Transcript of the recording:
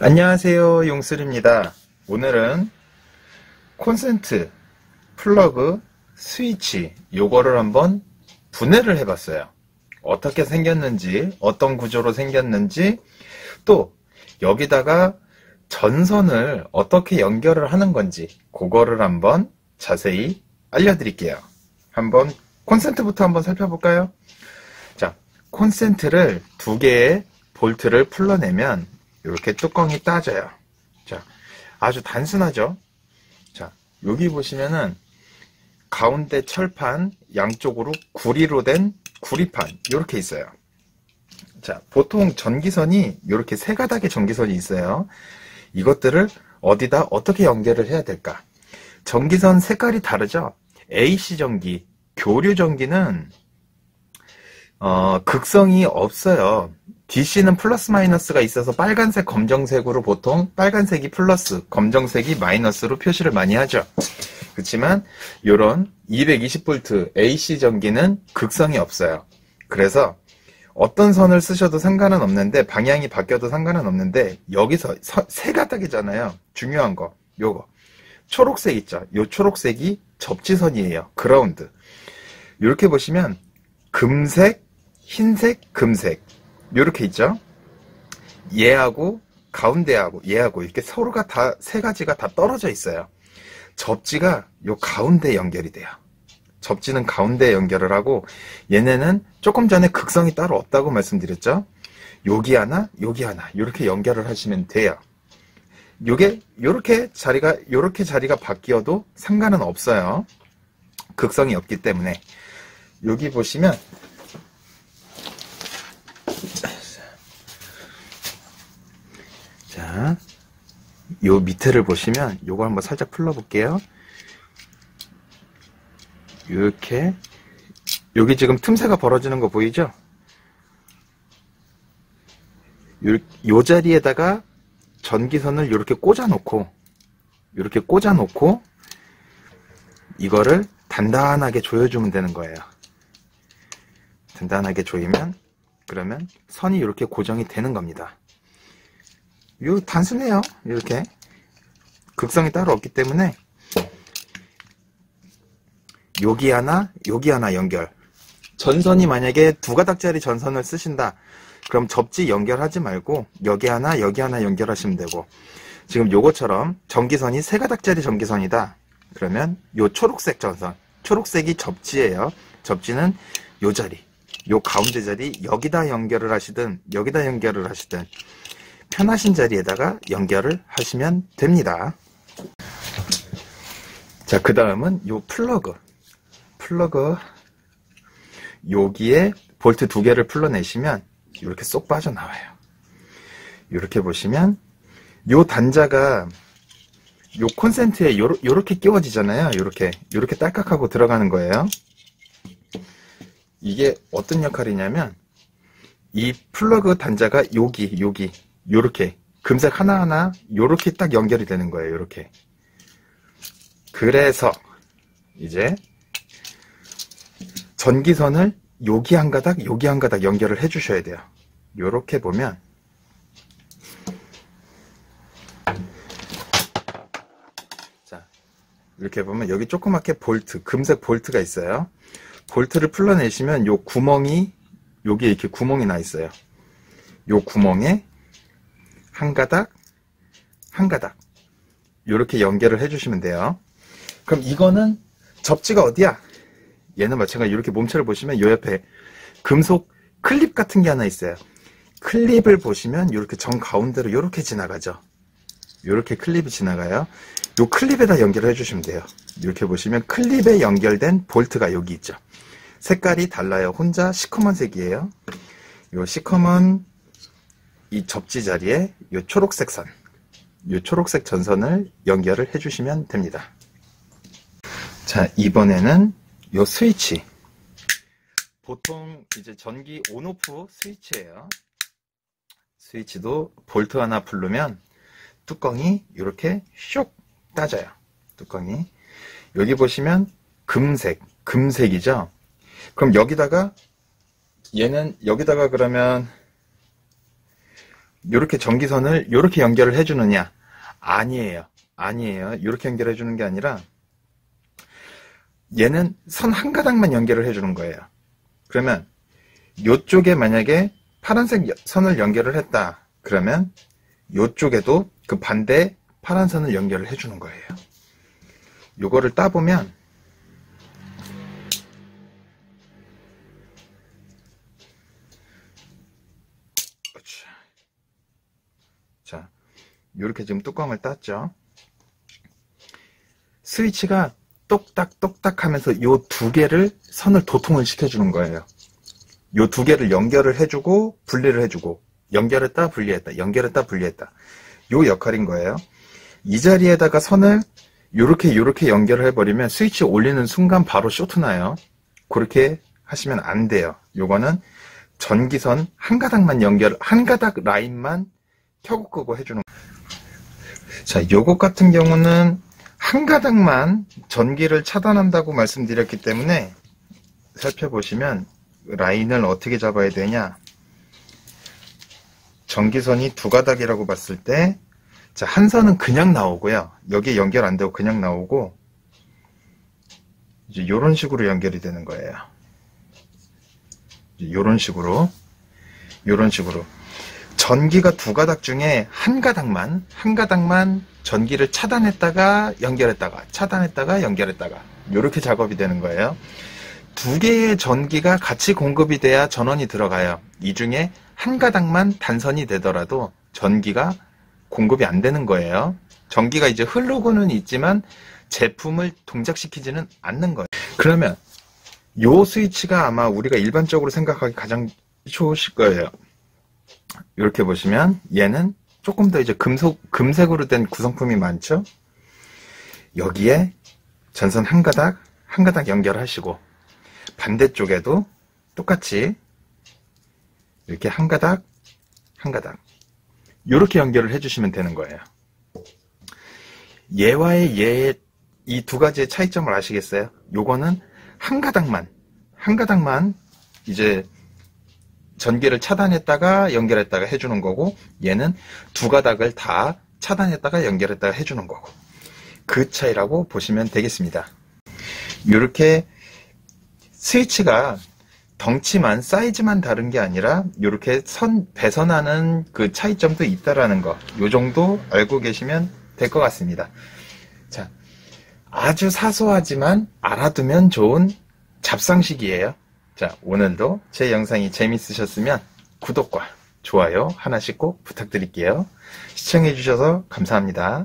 안녕하세요 용슬입니다. 오늘은 콘센트 플러그 스위치 요거를 한번 분해를 해봤어요. 어떻게 생겼는지 어떤 구조로 생겼는지 또 여기다가 전선을 어떻게 연결을 하는 건지 그거를 한번 자세히 알려드릴게요. 한번 콘센트부터 한번 살펴볼까요? 자 콘센트를 두 개의 볼트를 풀러내면 이렇게 뚜껑이 따져요. 자, 아주 단순하죠? 자, 여기 보시면은 가운데 철판 양쪽으로 구리로 된 구리판 이렇게 있어요. 자, 보통 전기선이 이렇게 세 가닥의 전기선이 있어요. 이것들을 어디다 어떻게 연결을 해야 될까? 전기선 색깔이 다르죠? AC 전기, 교류 전기는 어, 극성이 없어요. DC는 플러스 마이너스가 있어서 빨간색, 검정색으로 보통 빨간색이 플러스, 검정색이 마이너스로 표시를 많이 하죠. 그렇지만 이런 220V AC 전기는 극성이 없어요. 그래서 어떤 선을 쓰셔도 상관은 없는데 방향이 바뀌어도 상관은 없는데 여기서 서, 세 가닥이잖아요. 중요한 거 요거 초록색 있죠. 요 초록색이 접지선이에요. 그라운드. 이렇게 보시면 금색, 흰색, 금색 이렇게 있죠. 얘하고 가운데하고 얘하고 이렇게 서로가 다 세 가지가 다 떨어져 있어요. 접지가 요 가운데 연결이 돼요. 접지는 가운데 연결을 하고 얘네는 조금 전에 극성이 따로 없다고 말씀드렸죠. 여기 하나, 여기 하나 이렇게 연결을 하시면 돼요. 요게 요렇게 자리가 요렇게 자리가 바뀌어도 상관은 없어요. 극성이 없기 때문에 여기 보시면 자, 요 밑에를 보시면 요거 한번 살짝 풀러볼게요. 이렇게 여기 지금 틈새가 벌어지는 거 보이죠? 요, 요 자리에다가 전기선을 이렇게 꽂아 놓고 이렇게 꽂아 놓고 이거를 단단하게 조여주면 되는 거예요. 단단하게 조이면 그러면 선이 이렇게 고정이 되는 겁니다. 요 단순해요. 이렇게 극성이 따로 없기 때문에 여기 하나, 여기 하나 연결. 전선이 만약에 두 가닥짜리 전선을 쓰신다. 그럼 접지 연결하지 말고 여기 하나, 여기 하나 연결하시면 되고 지금 요거처럼 전기선이 세 가닥짜리 전기선이다. 그러면 요 초록색 전선, 초록색이 접지예요. 접지는 요 자리, 요 가운데 자리 여기다 연결을 하시든 여기다 연결을 하시든 편하신 자리에다가 연결을 하시면 됩니다. 자, 그 다음은 요 플러그. 플러그, 여기에 볼트 두 개를 풀러내시면 이렇게 쏙 빠져나와요. 이렇게 보시면 요 단자가 요 콘센트에 요러, 요렇게 끼워지잖아요. 요렇게, 요렇게 딸깍하고 들어가는 거예요. 이게 어떤 역할이냐면 이 플러그 단자가 여기, 여기, 요렇게 금색 하나하나 요렇게 딱 연결이 되는 거예요. 요렇게. 그래서 이제 전기선을 여기 한 가닥, 여기 한 가닥 연결을 해 주셔야 돼요. 요렇게 보면 자, 이렇게 보면 여기 조그맣게 볼트, 금색 볼트가 있어요. 볼트를 풀러내시면 요 구멍이 여기 이렇게 구멍이 나 있어요. 요 구멍에 한 가닥, 한 가닥 이렇게 연결을 해주시면 돼요. 그럼 이거는 접지가 어디야? 얘는 마찬가지 이렇게 몸체를 보시면 요 옆에 금속 클립 같은 게 하나 있어요. 클립을 보시면 이렇게 정 가운데로 이렇게 지나가죠. 이렇게 클립이 지나가요. 요 클립에다 연결을 해주시면 돼요. 이렇게 보시면 클립에 연결된 볼트가 여기 있죠. 색깔이 달라요. 혼자 시커먼 색이에요. 요 시커먼 이 접지 자리에 이 초록색 선, 이 초록색 전선을 연결을 해주시면 됩니다. 자, 이번에는 이 스위치. 보통 이제 전기 온오프 스위치예요. 스위치도 볼트 하나 풀르면 뚜껑이 이렇게 쇽 따져요. 뚜껑이. 여기 보시면 금색, 금색이죠? 그럼 여기다가 얘는 여기다가 그러면 이렇게 전기선을 이렇게 연결을 해주느냐? 아니에요. 아니에요. 이렇게 연결해 주는 게 아니라 얘는 선 한 가닥만 연결을 해주는 거예요. 그러면 이쪽에 만약에 파란색 선을 연결을 했다. 그러면 이쪽에도 그 반대 파란 선을 연결을 해주는 거예요. 요거를 따보면 이렇게 지금 뚜껑을 땄죠. 스위치가 똑딱 똑딱 하면서 이 두 개를 선을 도통을 시켜주는 거예요. 이 두 개를 연결을 해주고 분리를 해주고 연결했다 분리했다 연결했다 분리했다 요 역할인 거예요. 이 자리에다가 선을 요렇게 요렇게 연결을 해버리면 스위치 올리는 순간 바로 쇼트 나요. 그렇게 하시면 안 돼요. 요거는 전기선 한 가닥만 연결, 한 가닥 라인만 켜고 끄고 해주는 자, 요것 같은 경우는 한 가닥만 전기를 차단한다고 말씀드렸기 때문에 살펴보시면 라인을 어떻게 잡아야 되냐 전기선이 두 가닥이라고 봤을 때 자, 한 선은 그냥 나오고요. 여기에 연결 안 되고 그냥 나오고 이제 이런 식으로 연결이 되는 거예요. 이런 식으로 이런 식으로 전기가 두 가닥 중에 한 가닥만 한 가닥만 전기를 차단했다가 연결했다가 차단했다가 연결했다가 이렇게 작업이 되는 거예요. 두 개의 전기가 같이 공급이 돼야 전원이 들어가요. 이 중에 한 가닥만 단선이 되더라도 전기가 공급이 안 되는 거예요. 전기가 이제 흐르고는 있지만 제품을 동작시키지는 않는 거예요. 그러면 요 스위치가 아마 우리가 일반적으로 생각하기 가장 좋으실 거예요. 이렇게 보시면 얘는 조금 더 이제 금속, 금색으로 된 구성품이 많죠? 여기에 전선 한 가닥, 한 가닥 연결하시고 반대쪽에도 똑같이 이렇게 한 가닥, 한 가닥 이렇게 연결을 해주시면 되는 거예요. 얘와의 얘의 이 두 가지의 차이점을 아시겠어요? 요거는 한 가닥만, 한 가닥만 이제 전기를 차단했다가 연결했다가 해주는 거고 얘는 두 가닥을 다 차단했다가 연결했다가 해주는 거고 그 차이라고 보시면 되겠습니다. 이렇게 스위치가 덩치만 사이즈만 다른 게 아니라 이렇게 선 배선하는 그 차이점도 있다라는 거. 요 정도 알고 계시면 될 것 같습니다. 자, 아주 사소하지만 알아두면 좋은 잡상식이에요. 자, 오늘도 제 영상이 재밌으셨으면 구독과 좋아요 하나씩 꼭 부탁드릴게요. 시청해주셔서 감사합니다.